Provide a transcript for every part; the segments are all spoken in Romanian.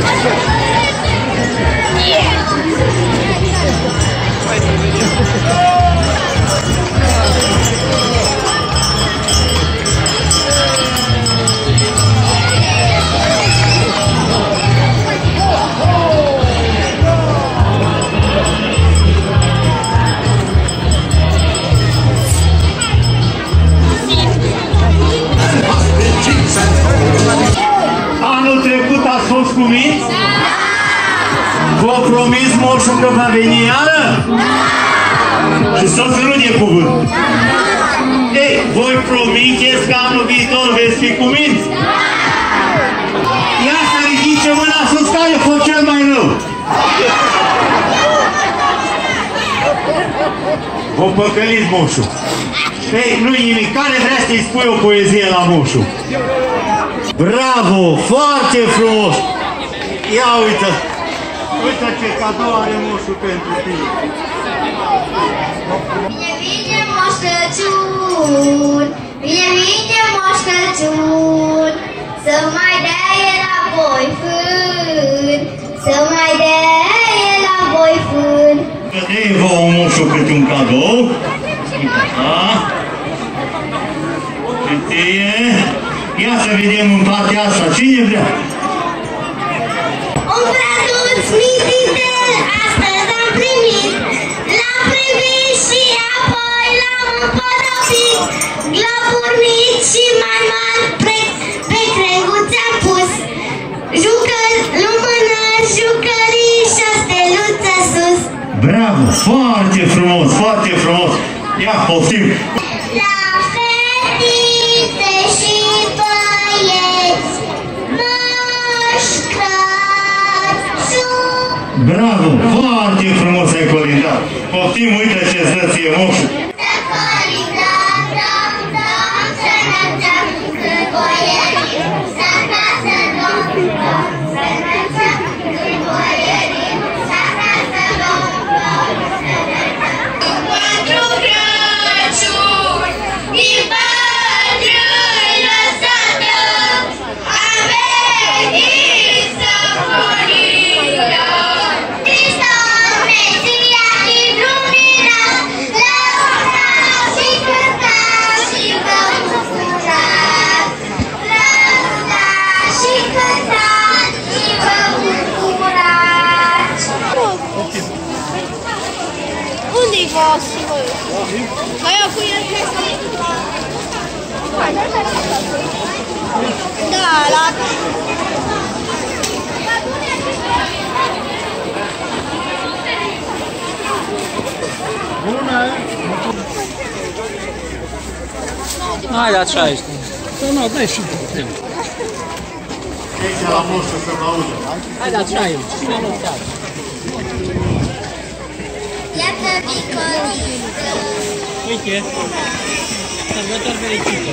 Anul trecut ați fost cuminți? V-a promis moșul că va veni iară? Și să nu de cuvânt. Ei, voi promiteți că anul viitor veți fi cuminți? Ia să ridice mâna sus care a fost cel mai rău. Vă păcăliți moșul. Ei, nu-i nimic. Care vrea să-i spui o poezie la moșul? Bravo! Foarte frumos! Ia uite! Uite ce cadou are moșul pentru tine! Bine vine Moș Crăciun, bine vine Moș Crăciun, să mai dea el la voi fân, să mai dea el la voi fân. Dă-i vouă moșul câte un cadou. Uite așa. Hârtie. Ia să vedem în partea asta. Cine vrea? Bravo! Foarte frumos, foarte frumos. Ia, poftim. La fetițe și băieți, Moș Crăciun. Bravo! Foarte frumos ai colindat. Poftim, uite ce-ți dă ție moșul. Unde-i vasul, mă? Aia cu el Da, la... Hai, da, ce ești? Nu, nu, dai și tu. Aici la moșul să mă audă. Hai, da, ce ești? Nu, nu, chiar. Iată Nicoliță. Uite, sărbători fericite.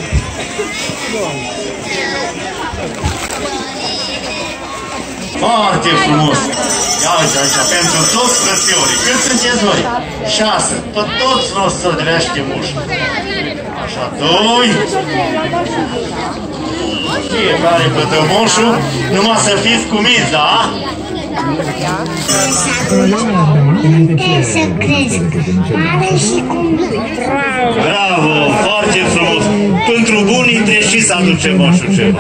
Foarte frumos! Ia uite aici, pentru toți frățiorii. Cât sunteți voi? Șase. Pe toți nu o să drește moșul. Așa, doi. Fiecare pe moșul, numai să fiți cumiți, da? Să cresc mare și cu Bravo! Foarte frumos! Pentru bunii trebuie și să aduce moșul ceva.